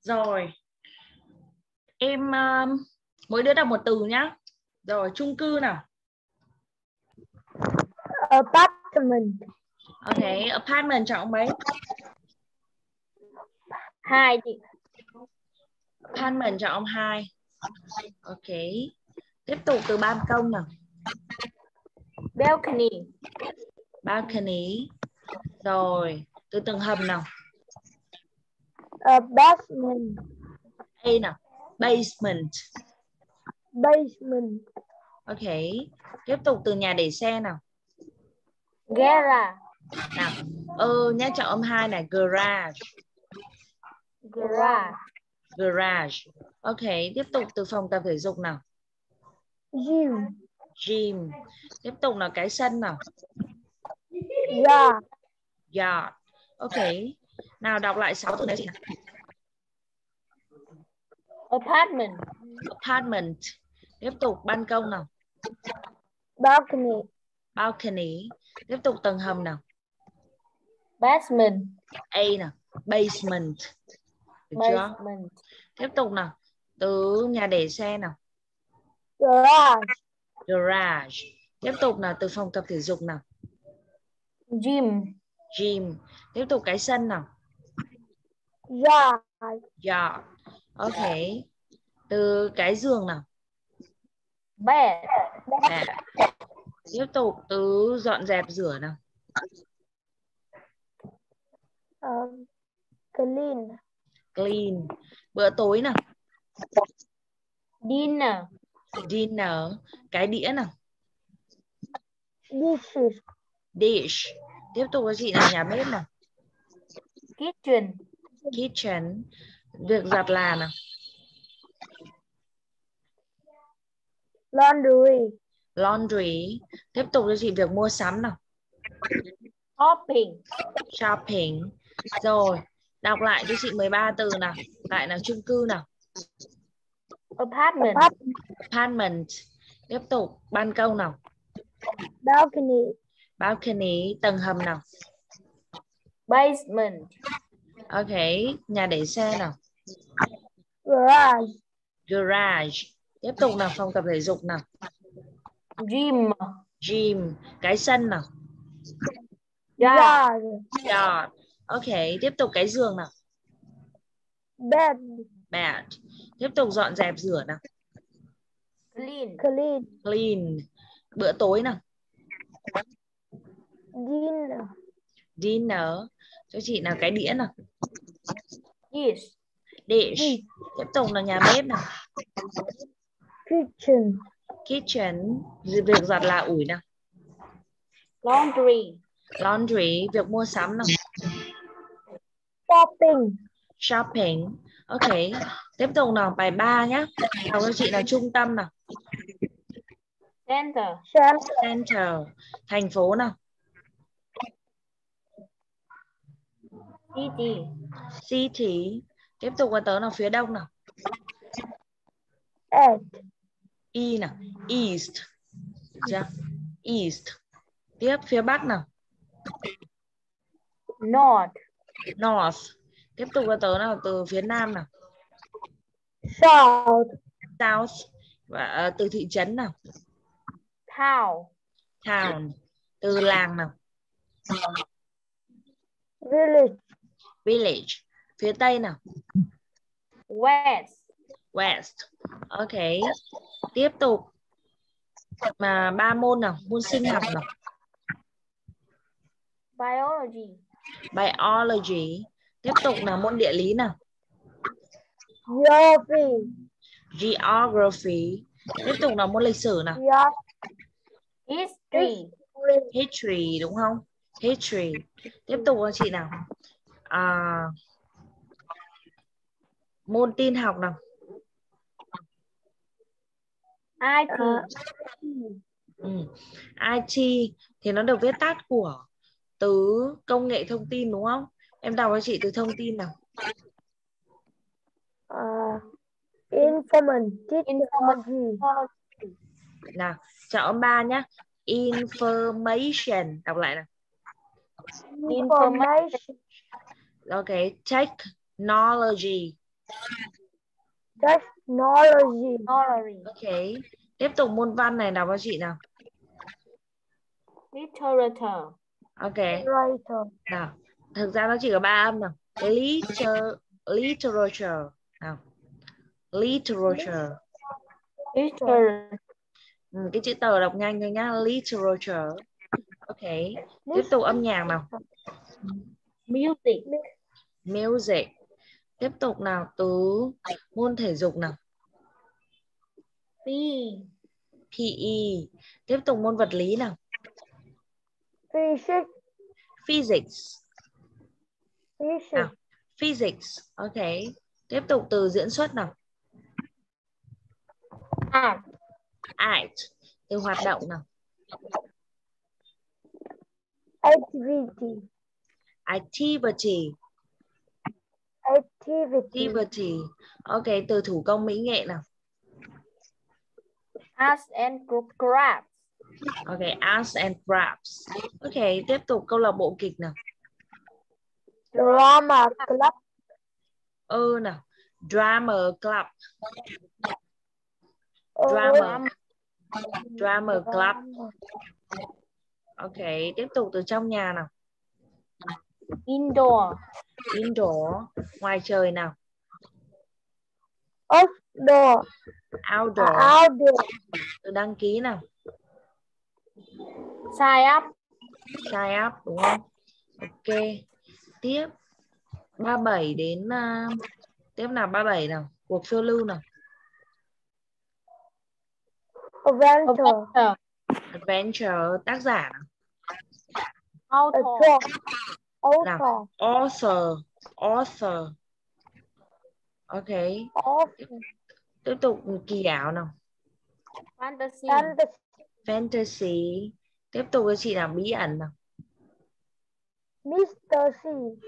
Rồi. Em um, mỗi đứa đọc một từ nhá. Rồi, chung cư nào. Apartment. Ok, apartment chọn mấy? Hai chị. Apartment chọn hai. Ok. Tiếp tục từ ban công nào. Balcony. Balcony. Rồi, từ tầng hầm nào. A basement. A nào. Basement. Basement. Ok. Tiếp tục từ nhà để xe nào. Garage. Nào. Ừ, nhá chọn âm hai này. Garage. Garage. Garage. Ok. Tiếp tục từ phòng tập thể dục nào. Gym. Gym. Tiếp tục là cái sân nào. Yard. Yard. Ok. Nào đọc lại sáu từ này chị nào. Apartment. Apartment. Tiếp tục ban công nào. Balcony. Balcony. Tiếp tục tầng hầm nào. Basement. A nào. Basement. Được chưa? Basement. Tiếp tục nào. Từ nhà để xe nào. Garage. Garage. Tiếp tục nào từ phòng tập thể dục nào. Gym. Gym. Tiếp tục cái sân nào. Yard. Yard. Ok. Từ cái giường nào. Bed. Bed. Tiếp tục từ dọn dẹp rửa nào. Um, clean. Clean. Bữa tối nào. Dinner. Dinner. Cái đĩa nào. Dishes. Dish. Tiếp tục với chị là nhà bếp nào. Kitchen. Kitchen. Việc giặt là nào. Laundry. Laundry. Tiếp tục cho chị việc mua sắm nào. Shopping. Shopping. Rồi. Đọc lại cho chị 13 từ nào. Lại là chung cư nào. Apartment. Apartment. Tiếp tục ban công nào. Balcony. Balcony. Tầng hầm nào. Basement. Ok. Nhà để xe nào. Garage. Garage. Tiếp tục nào phòng tập thể dục nào. Gym. Gym. Cái sân nào. Yard. Yard. Ok. Tiếp tục cái giường nào. Bed. Bed. Tiếp tục dọn dẹp rửa nào. Clean. Clean. Clean. Bữa tối nào. Dinner. Dinner. Cho chị nào cái đĩa nào. Dish. Dish. Tiếp tục là nhà bếp nào. Kitchen. Kitchen. Việc giặt là ủi nào. Laundry. Laundry. Việc mua sắm nào. Shopping. Shopping. Ok. Tiếp tục nào bài 3 nhé. Đọc cho chị là trung tâm nào. Center. Center. Thành phố nào. City. City. Tiếp tục qua tớ nào phía đông nào. East. E nào. East. Được chưa? East. Tiếp phía bắc nào. North. North. Tiếp tục qua tớ nào từ phía nam nào. South. South. Và uh, từ thị trấn nào. Town. Town. Từ làng nào. Village. Village. Phía tây nào. West. West. Ok. Tiếp tục. Mà ba môn nào, môn sinh học nào. Biology. Biology. Tiếp tục là môn địa lý nào. Geography. Geography. Tiếp tục là môn lịch sử nào. History. History đúng không? History. Tiếp tục là chị nào. À, môn tin học nào. IT. Ừ. IT thì nó được viết tắt của từ công nghệ thông tin đúng không? Em đọc cho chị từ thông tin nào. Uh, information. Technology. Nào, chọn ba nhá. Information. Đọc lại nào. Information. Ok, technology. Technology. Technology. Ok. Tiếp tục môn văn này đọc cho chị nào. Literature. Ok. Literature. Nào. Thực ra nó chỉ có ba âm nào. Liter literature. Nào. Literature. Literature. Ừ, cái chữ tờ đọc nhanh thôi nhá. Literature. Ok. Tiếp tục âm nhạc nào. Music. Music. Tiếp tục nào từ môn thể dục nào. PE. PE. Tiếp tục môn vật lý nào. Physics. Physics. Physics. Nào. Physics. Ok. Tiếp tục từ diễn xuất nào. Art. Art. Từ hoạt động nào. Activity. Activity. Activity. Activity. Ok, từ thủ công mỹ nghệ nào. Arts and crafts. Ok, arts and crafts. Ok, tiếp tục câu lạc bộ kịch nào. Drama club. Ừ nào. Drama club. Drama. Drama club. Ok, tiếp tục từ trong nhà nào. Indoor. Indoor. Ngoài trời nào. Outdoor. Outdoor. Outdoor. Từ đăng ký nào. Sign up. Sign up đúng không? Ok. Tiếp 37 đến uh, tiếp nào 37 nào. Cuộc phiêu lưu nào. Adventure. Adventure tác giả nào. Author. Nào. Author. Author. Ok. Author. Tiếp tục kỳ ảo nào. Fantasy. Fantasy. Tiếp tục với chị nào bí ẩn nào. Mystery.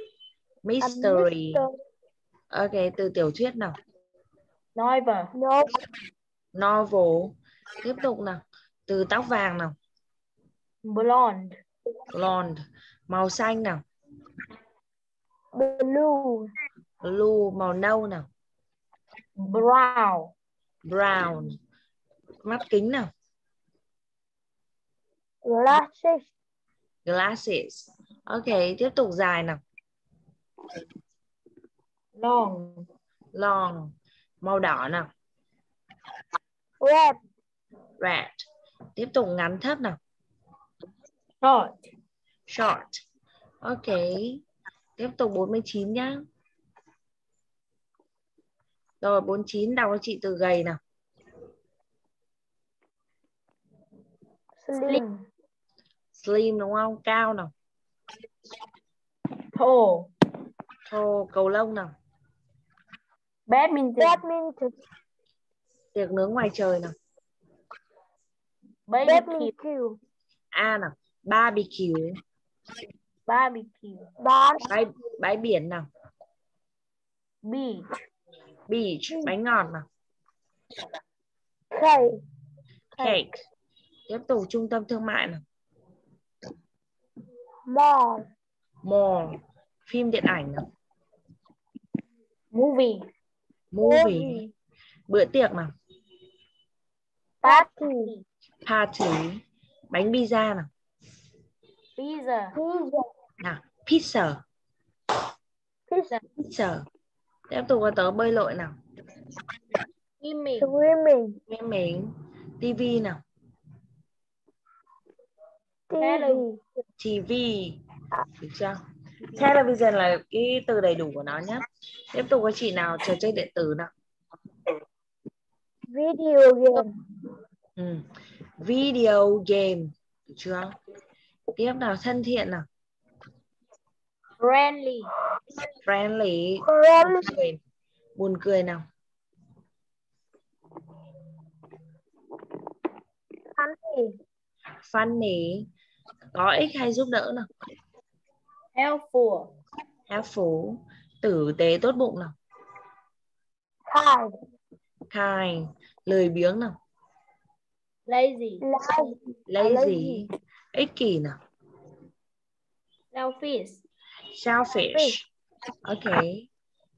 Mystery. Ok, từ tiểu thuyết nào. Novel. Novel. Novel. Tiếp tục nào. Từ tóc vàng nào. Blonde. Blonde. Màu xanh nào. Blue. Blue. Màu nâu nào. Brown. Brown. Mắt kính nào. Glasses. Glasses. Ok, tiếp tục dài nào. Long. Long. Màu đỏ nào. Red. Red. Tiếp tục ngắn thấp nào. Short. Short. Ok. Tiếp tục 49 nhá. Rồi 49 đọc cho chị từ gầy nào. Slim. Slim đúng không? Cao nào. Tall. Thô cầu lông nào. Badminton. Badminton. Tiệc nướng ngoài trời nào. Barbecue. A nào. Barbecue. Barbecue. Bãi, bãi biển nào. Beach. Beach. Bánh ngọt nào. Cake. Cake. Tiếp tục trung tâm thương mại nào. Mall. Mall. Phim điện ảnh nào. Movie. Movie. Bữa tiệc nào. Party. Party. Bánh pizza nào. Pizza. Pizza. Nào. Pizza. Pizza. Pizza. Tiếp tục vào tớ bơi lội nào. Swimming. Swimming. Swimming. TV nào. TV. TV. Được chưa? Television là cái từ đầy đủ của nó nhé. Tiếp tục với chị nào trò chơi điện tử nào. Video game. Ừ. Video game. Được chưa? Tiếp nào thân thiện nào. Friendly. Friendly. Friendly. Buồn cười, Buồn cười nào. Funny. Funny. Có ích hay giúp đỡ nào. Helpful. Helpful. Tử tế tốt bụng nào. Kind. Kind. Lười biếng nào. Lazy. Lazy. Ích kỷ nào. Selfish. Selfish. Ok.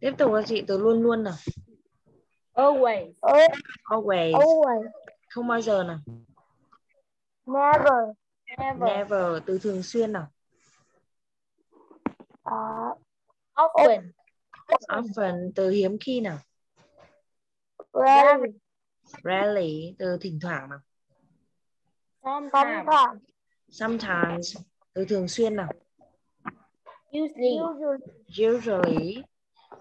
tiếp tục cho chị từ luôn luôn nào Always. always Always. không bao giờ nào Never. Never. never từ thường xuyên nào Uh, often. often từ hiếm khi nào Rarely. rarely từ thỉnh thoảng nào Sometimes. Sometimes từ thường xuyên nào? Usually. usually.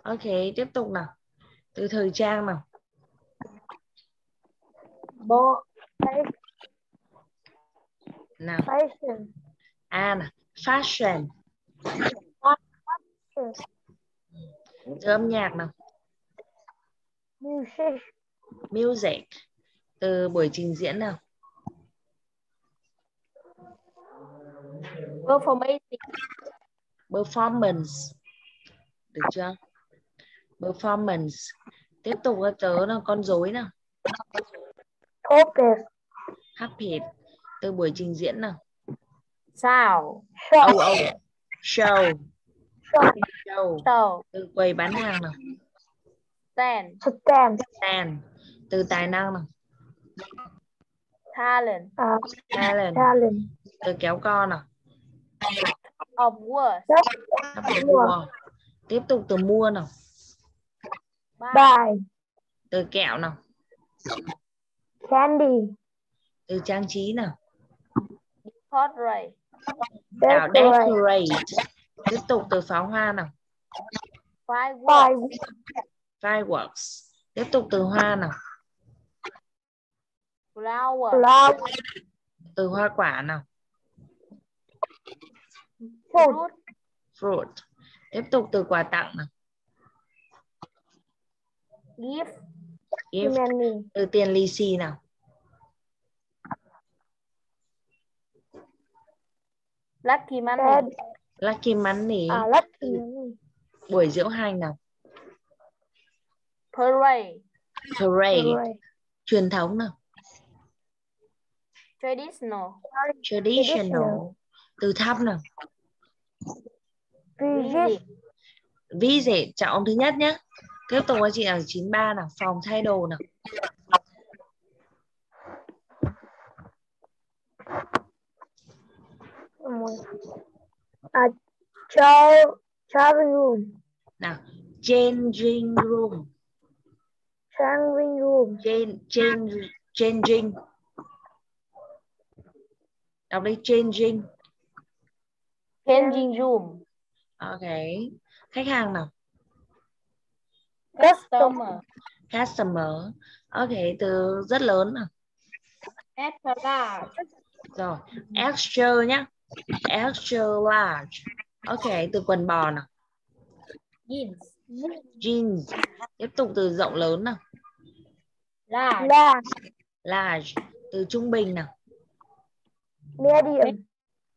Ok tiếp tục nào. Từ thời trang nào? Bo- nào. Fashion. à nào. Fashion. Từ âm nhạc nào? Music. music. Từ buổi trình diễn nào Performance. performance được chưa performance tiếp tục cho tớ là con rối nào Puppet. happy từ buổi trình diễn nào oh, Show. oh. show Show. show Show. từ quầy bán hàng nào Stand. Stand. stand từ tài năng nào Talent. talent talent. từ kéo co nào Of words. Sắp được mua. tiếp tục từ mua nào Buy. từ kẹo nào Candy. từ trang trí nào nào decorate tiếp tục từ pháo hoa nào Fireworks. fireworks tiếp tục từ hoa nào Flower. Flower. từ hoa quả nào Fruit. fruit tiếp tục từ quà tặng nào Gift. gift Money. từ tiền lì xì nào Lucky money. lucky money À, lucky money. buổi diễu hành nào Parade. parade truyền thống nào Traditional. traditional từ thăm nào Visit. visit chọn thứ nhất nhé tiếp tục với chị là 93 nào phòng thay đồ nào. À, tra- traveling room. nào changing room. Traveling room. change change changing đọc đi changing Changing room. ok khách hàng nào Customer. customer ok từ rất lớn nào Extra large. rồi extra nhá extra large ok từ quần bò nào Jeans. jeans tiếp tục từ rộng lớn nào Large. Large. large từ trung bình nào Medium.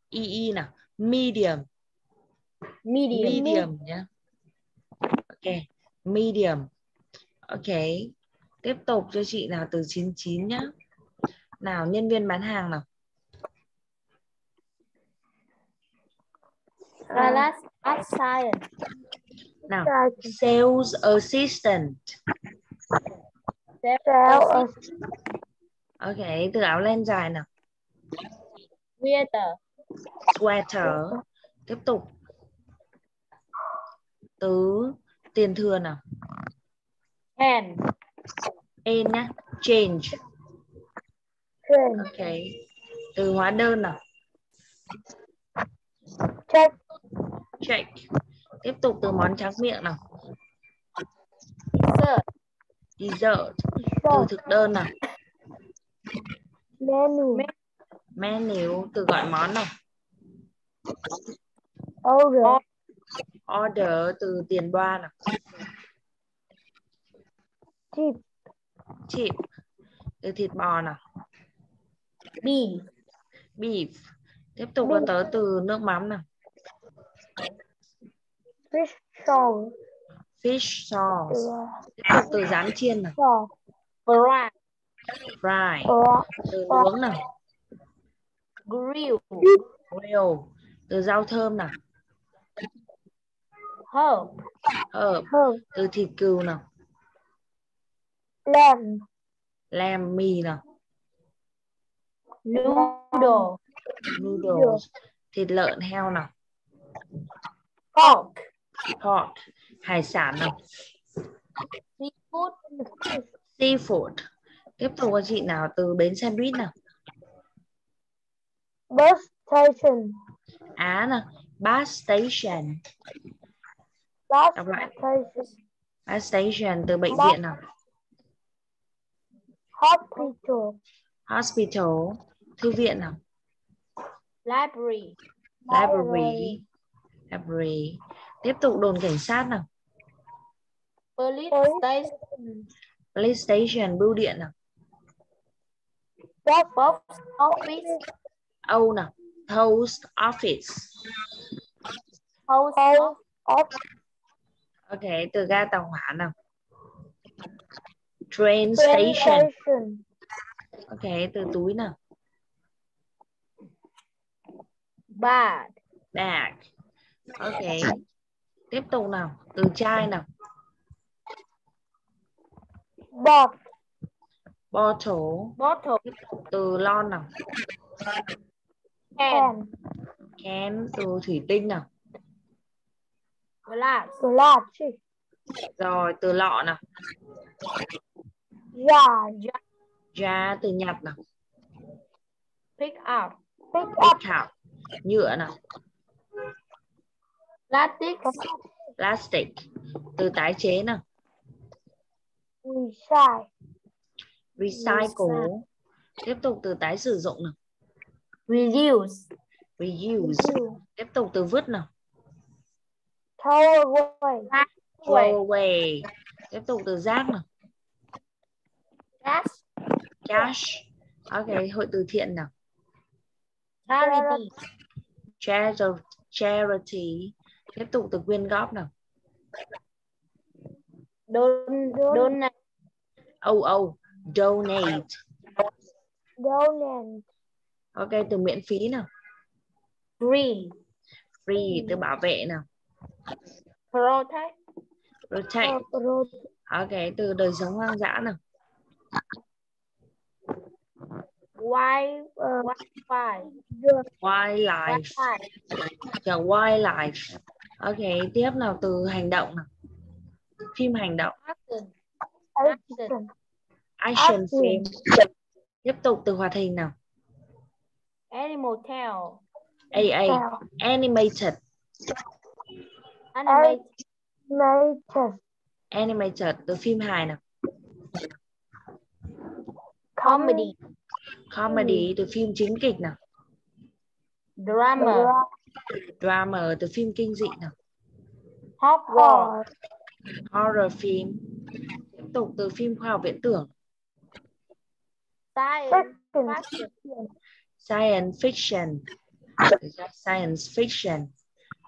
ii nào medium Medium. medium nhá ok medium ok tiếp tục cho chị nào từ 99 nhá nào nhân viên bán hàng nào Class Science. nào sales assistant Sales. ok từ áo len dài nào Theater. Sweater tiếp tục. Từ tiền thừa nào? Hand. en nhá. Change. Train. ok. Từ hóa đơn nào? Check. check. Tiếp tục từ món tráng miệng nào? Dessert. dessert. Từ thực đơn nào? Menu. menu. Từ gọi món nào Order. order từ tiền đoa nào Cheap. chip từ thịt bò nào Beef. beef tiếp tục có tới từ nước mắm nào Fish sauce. fish sauce tiếp tục từ rán chiên nào. Fry. fry từ nướng nào Grill. grill từ rau thơm nào Herb. herb từ thịt cừu nào Lamb. lamb mì nào Noodle. noodles thịt lợn heo nào Pork. pork hải sản nào Seafood. seafood tiếp tục có chị nào từ bến xe buýt nào Bus station. Á nào bus station. Bus đọc lại. station. bus station từ bệnh viện nào? Hospital. hospital. Thư viện nào? Library. library. Library. Tiếp tục đồn cảnh sát nào? Police station. police station bưu điện nào? Post office. âu nào post office Post office. ok từ ga tàu hỏa nào train Train station station. ok từ túi nào Bag. bag ok tiếp tục nào từ chai nào Bot. bottle Bottle. từ lon nào Can. can từ thủy tinh nào Glass. Glass. rồi từ lọ nào Jar. ra từ nhặt nào Pick up. Pick pick up nhựa nào Plastic. plastic từ tái chế nào Recycle. recycle tiếp tục từ tái sử dụng nào Reuse. reuse tiếp tục từ vứt nào Throw away. throw away tiếp tục từ rác nào Cash. cash ok hội từ thiện nào Charity. charity charity tiếp tục từ quyên góp nào Don. Donate. oh oh donate Donate. Ok từ miễn phí nào Free. free từ bảo vệ nào Protect. protect ok từ đời sống hoang dã nào Wild. Wildlife. wildlife chờ wildlife ok tiếp nào từ hành động nào phim hành động Action. action Action. film tiếp tục từ hoạt hình nào Animal tail. aa animated Animate. Nature. animated từ phim hài nào Comedy. comedy từ phim chính kịch nào Drama. drama từ phim kinh dị nào Horror. horror phim tiếp tục từ phim khoa học viễn tưởng Science. Science fiction. Science fiction.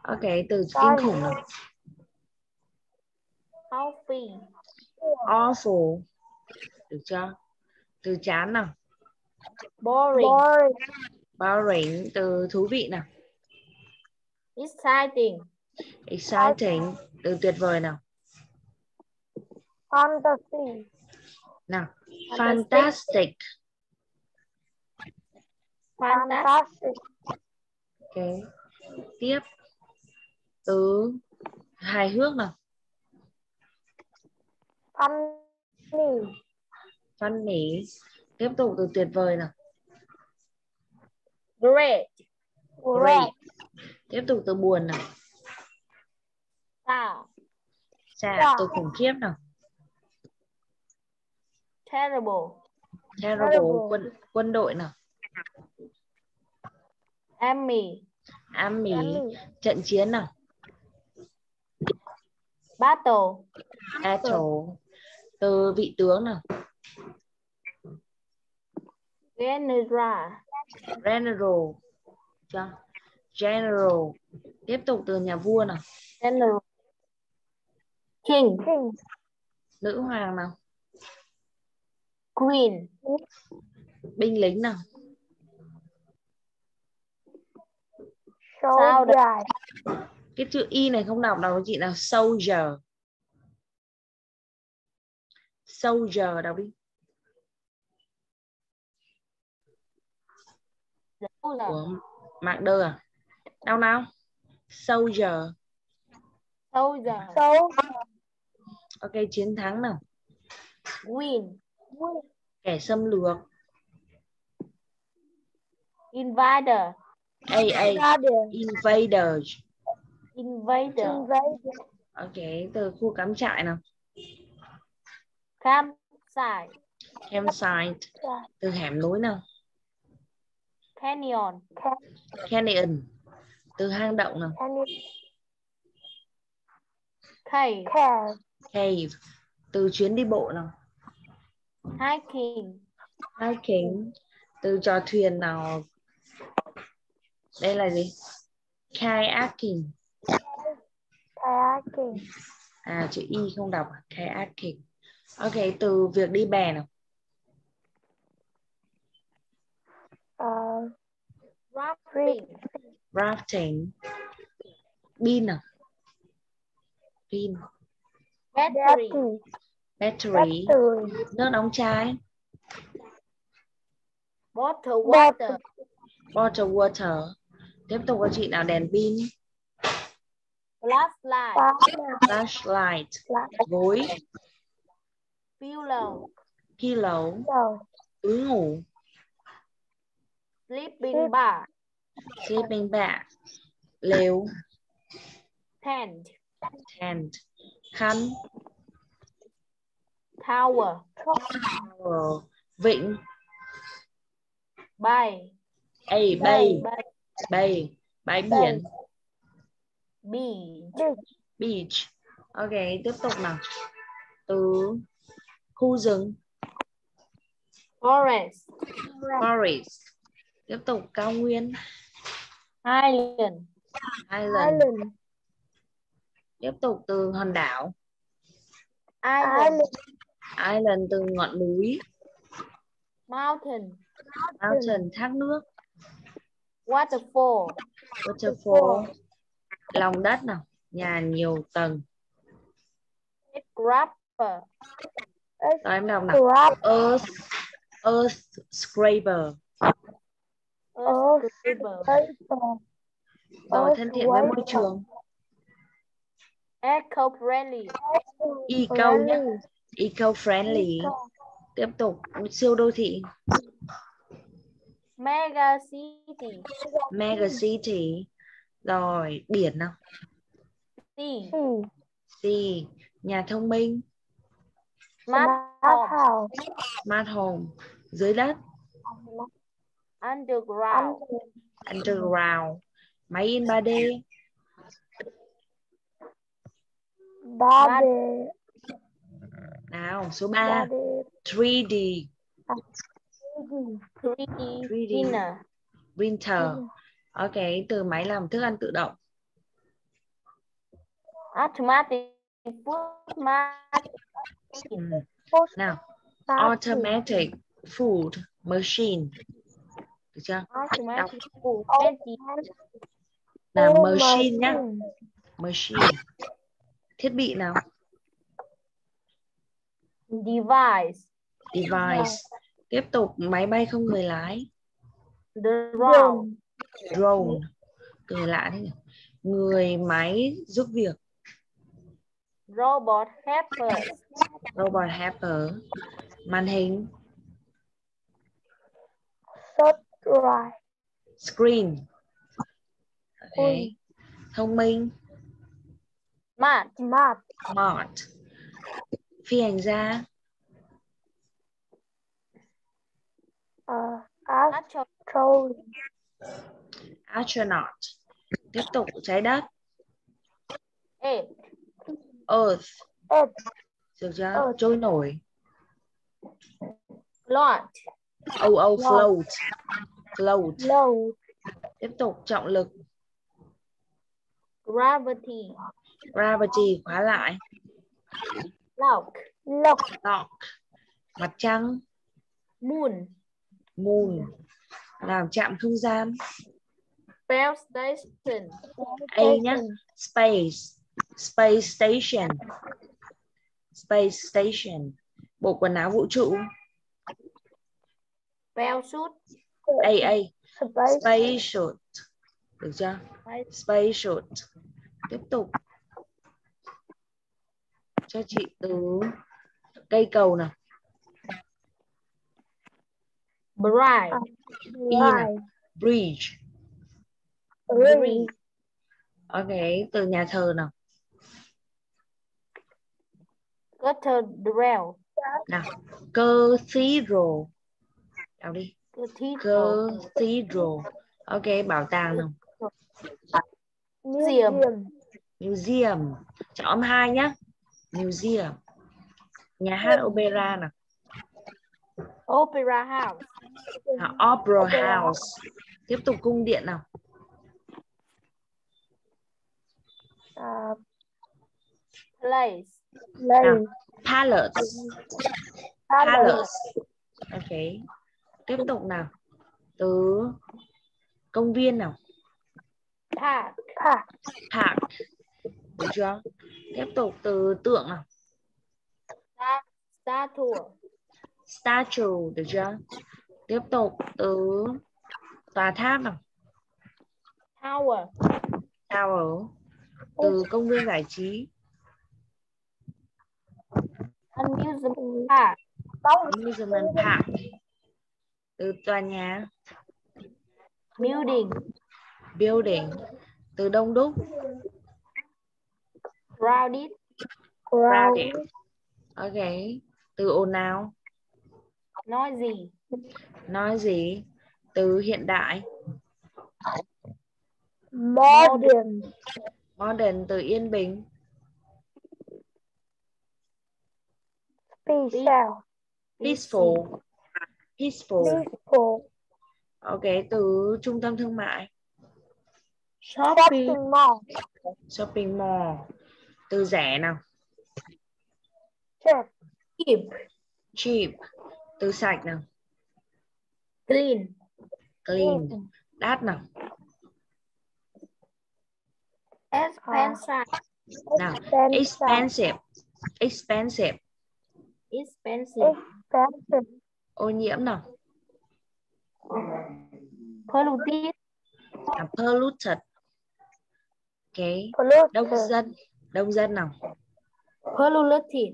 Ok từ kinh khủng nào? Healthy. awful. Được chưa? Từ chán nào? Boring. boring. Từ thú vị nào? Exciting. exciting. Từ tuyệt vời nào? Fantasy. nào. Fantastic. fantastic Fantastic. ok. Tiếp. Từ hài hước nào? Funny. funny. Tiếp tục từ tuyệt vời nào? Great. great. Tiếp tục từ buồn nào? Sad. sad. Từ khủng khiếp nào? Terrible. terrible. Terrible. quân quân đội nào Army. army trận chiến nào Battle. battle từ vị tướng nào General. general chưa general tiếp tục từ nhà vua nào General. King. King. nữ hoàng nào Queen. binh lính nào Soldier. cái chữ y này không đọc đọc với chị nào soldier soldier đọc đi Soldier. của Mạc Đơ à đâu nào soldier Soldier. ok chiến thắng nào Win. kẻ xâm lược Invader. A a invaders Invader. ok từ khu cắm trại nào? Campsite. campsite. Từ hẻm núi nào? Canyon. canyon. Từ hang động nào? Cave. cave. Từ chuyến đi bộ nào? Hiking. hiking. Từ trò thuyền nào đây là gì? Kayaking. À chữ y không đọc. À? kayaking. Ok từ việc đi bè nào? Rafting. rafting. Pin nào? Pin. Battery. battery. Nước đóng chai. Bottle water. bottle water tiếp tục có chị nào đèn pin Flashlight. flashlight gối Pillow. pillow túi ngủ Sleeping bag. sleeping bag lều Tent. tent khăn Tower. tower, vịnh Bay. a bay Bay. bay bãi biển. Beach. beach. Ok tiếp tục nào. Từ khu rừng. Forest. forest. Tiếp tục cao nguyên. Island. island. Tiếp tục từ hòn đảo. Island. island từ ngọn núi. Mountain. mountain thác nước Waterfall. waterfall. Lòng đất nào? Nhà nhiều tầng. Grapper. rồi em đọc nào? Earth earth scraper. Earth scraper. rồi thân thiện với môi trường. Eco friendly. eco nhé eco friendly. Tiếp tục. Siêu đô thị Mega city. mega city. Rồi biển nào? Sea. sea nhà thông minh. Smart home. smart home dưới đất? Underground. underground. Máy in 3D nào số 3 3D 3D 3D. printer. printer ok từ máy làm thức ăn tự động. Automatic food machine. Nào automatic food machine. Được chưa? Automatic food machine. là machine. Nhá machine. Thiết bị nào? Device. device tiếp tục máy bay không người lái. Drone. drone. Người lạ thế nhỉ? Người máy giúp việc. Robot helper. robot helper. Màn hình. Screen. Ok thông minh. Smart. smart. Phi hành gia Astro- astronaut tiếp tục trái đất. Egg. earth. Được chưa? Trôi nổi. Float. oh oh float. float. Tiếp tục trọng lực. Gravity. gravity khóa lại. Lock. lock. Mặt trăng. Moon. Moon làm chạm không gian Space station. A nhá. Space. Space station. Space station. Bộ quần áo vũ trụ. Parachute. A A. Space. Space suit. Được chưa? Space. Space suit. Tiếp tục. Cho chị từ cây cầu nào. Bride. Right. Bridge. Really. Ok, từ nhà thờ nào. Cathedral. Nào. Cathedral. Đọc đi. Cathedral. Cathedral. Ok, bảo tàng nào. Museum. Museum. Chọn âm hai nhá. Museum. Nhà hát opera nào. Opera house. Nào, Opera House. Tiếp tục cung điện nào. Uh, Place. lane. Palace. Palace. Ok. Tiếp tục nào. Từ công viên nào. Park. Park. Park. Được chưa? Tiếp tục từ tượng nào. Sta- Statue. Statue. Được chưa? Tiếp tục từ tòa tháp nào. Tower. Tower. Từ công viên giải trí. Amusement park. Amusement Park. Từ tòa nhà. Building. Building. Từ đông đúc. Crowded. Crowded. Ok. Từ ồn ào. Noisy. Nói gì? Từ hiện đại. Modern. Modern từ yên bình. Special. Peaceful. Peaceful. Peaceful. Ok, từ trung tâm thương mại. Shopping. Shopping mall. Shopping mall. Từ rẻ nào. Check. Cheap. Cheap. Từ sạch nào. Clean. Clean. Đắt nào. Expensive. Nào. Expensive. Expensive. Expensive. Expensive. Expensive. Ô nhiễm nào. Polluted. À, polluted. Ok. Đông dân. Đông dân nào. Polluted.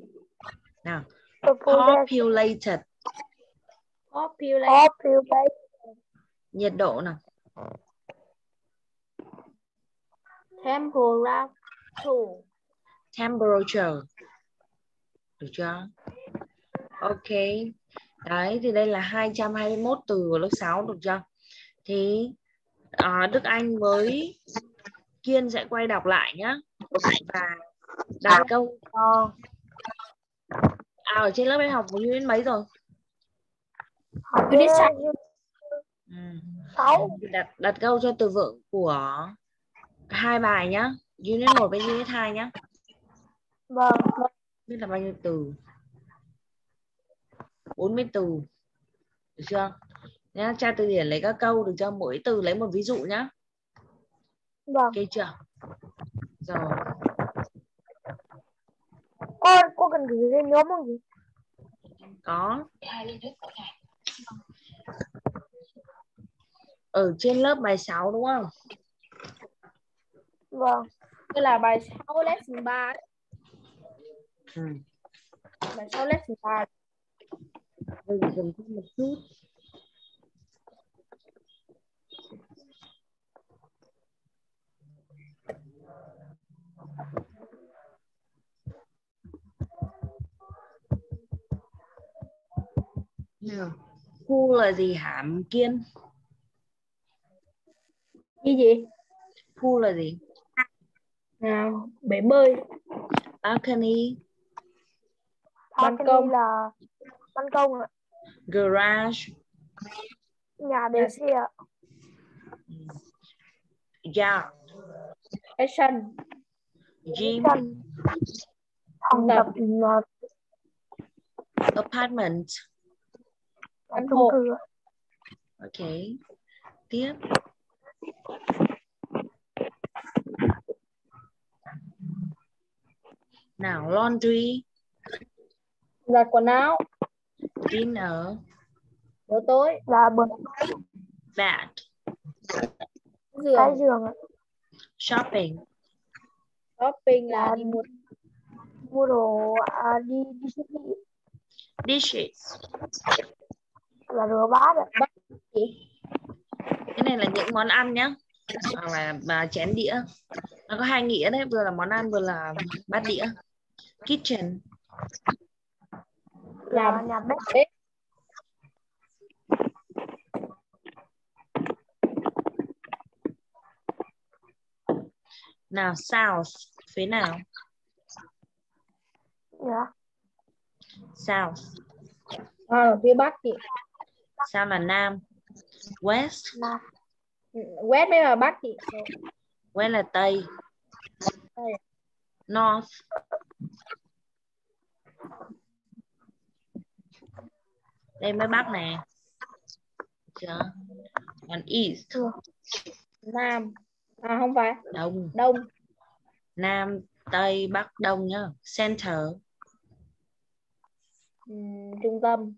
Nào. Populated. Population. Nhiệt độ nào. Temperature. Temperature. Được chưa? Ok. Đấy, thì đây là 221 từ của lớp 6, được chưa? Thì à, Đức Anh với Kiên sẽ quay đọc lại nhá. Và đặt câu cho... À, ở trên lớp em học unit mấy rồi? Unit đến sáu. Ừ. Đặt, đặt câu cho từ vựng của hai bài nhá. Unit 1 với unit 2 nhá. Vâng. biết là bao nhiêu từ 40 từ được chưa nhá tra từ điển lấy các câu được chưa mỗi từ lấy một ví dụ nhá Vâng. ok chưa rồi Con, cô cần gửi lên nhóm không gì? có ở trên lớp bài 6 đúng không Vâng. Đây là bài 6 lesson 3. ừ. Bài 6 lesson 3. Bây giờ dừng thêm một chút Nào, Khu là gì hả Kiên? Gì gì? Khu là gì? Nào, bể bơi. Balcony, Ban Balcony công. là ban công ạ. garage, Nhà để Dạ. xe ạ. yard, Station. gym, Sân. Phòng Tập. apartment. Căn hộ. cư ạ. Ok. Tiếp nào laundry. Giặt quần áo. Dinner. Bữa tối. Là bữa bed. Giường. Cái giường shopping. Shopping là đi mua mua đồ à, đi đi siêu thị dishes. Là rửa bát bát cái này là những món ăn nhá. Hoặc là mà chén đĩa. Nó có hai nghĩa đấy vừa là món ăn vừa là bát đĩa. Kitchen. Là Làm. nhà bếp. nào south phía nào? Dạ. south à, phía bắc chị. South là nam west? Ừ, west mới là bắc chị. West là tây. Tây. north? Đây mới bắc nè. Chưa? Còn east? Nam. À không phải. Đông. Đông. Nam tây bắc đông nhá. Center. Ừm, trung tâm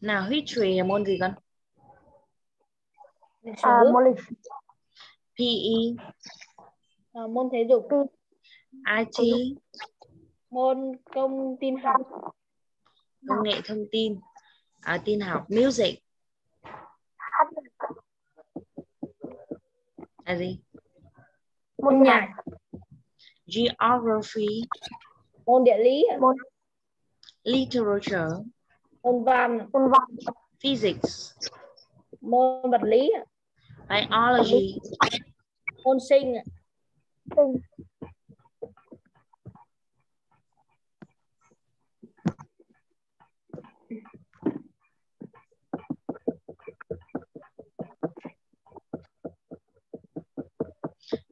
nào history là môn gì con? À, môn lịch PE à, môn thể dục. IT môn công tin học. Công nghệ thông tin. À, tin học. Music. Là gì? Môn nhạc. Nhạc geography. Môn địa lý môn literature môn văn. Môn văn. Physics. Môn vật lý. Biology. Môn sinh. Sinh.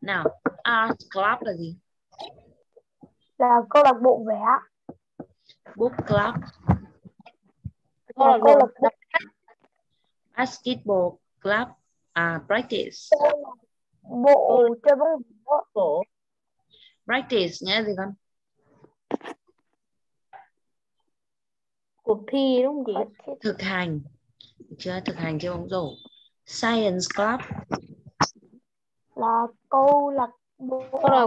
Nào art club là gì? Là câu lạc bộ vẽ. Book club câu câu lạc bộ bộ basketball club à practice. Bộ chơi bóng rổ practice nghĩa là gì con? Cuộc thi đúng không chị? Thực hành. Được chưa thực hành chơi bóng rổ. Science club. Là câu lạc bộ câu lạc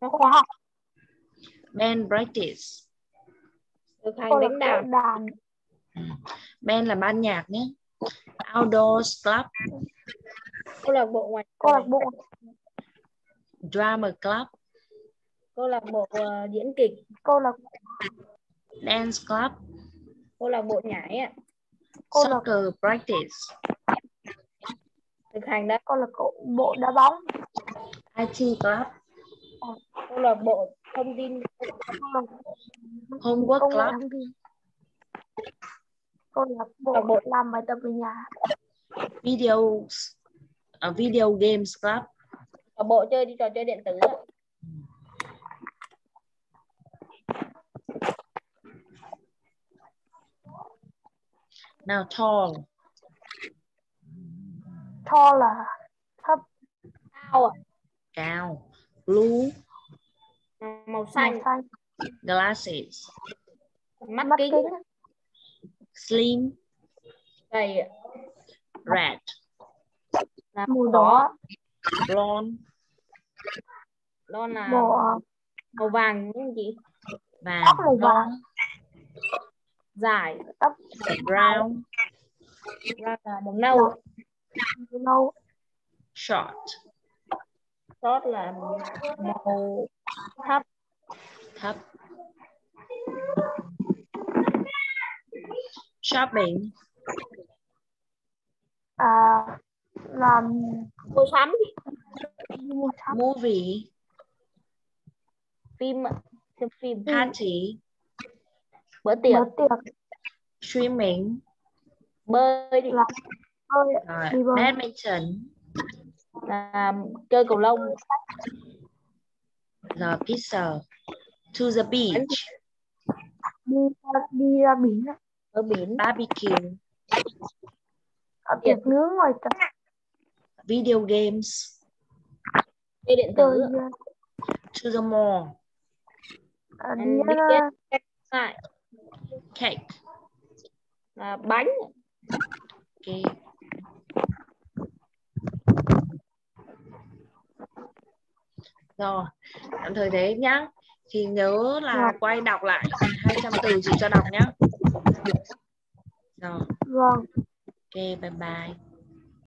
nó khoa học. Band practice. Thực hành câu lạc đánh bộ đàn đàn band là ban nhạc nhé outdoors club câu lạc bộ ngoài câu lạc trời, bộ drama club câu lạc bộ ờ, diễn kịch câu lạc dance club câu lạc bộ nhảy ạ câu lạc soccer practice thực hành đó câu lạc bộ đá bóng IT club câu lạc bộ thông tin bộ homework club câu lạc bộ bộ. làm bài tập ở nhà. Video uh, video games club lạc bộ chơi đi trò chơi điện tử ạ. nào tall. Cho là thấp. Cao ạ cao blue. Màu màu xanh xanh. Glasses. Mắt, mắt kính. kính slim. Gầy red. Là màu màu đỏ. blonde. Đó là màu ờ, màu vàng đúng không chị? Vàng. Tóc màu vàng. blonde. Dài. Tóc brown. Ra là màu nâu. Nâu. Short. Sót là màu thấp. Thấp shopping. À làm mua sắm. Mua sắm. Movie. Phim xem phim. Party. Bữa tiệc. Bữa tiệc. Swimming bơi đi. Chơi rồi Đi bơi. badminton. Là chơi cầu lông. Rồi pizza. To the beach. Đi đi ra biển. Ở biển. Barbecue. Ở tiệc nướng ngoài trời video games. Chơi điện tử. To the mall. Ra đi lại cake. Là bánh. Okay. rồi tạm thời thế nhá. Thì nhớ là Rồi. quay đọc lại 200 từ chị cho đọc nhá rồi. Vâng. Ok bye bye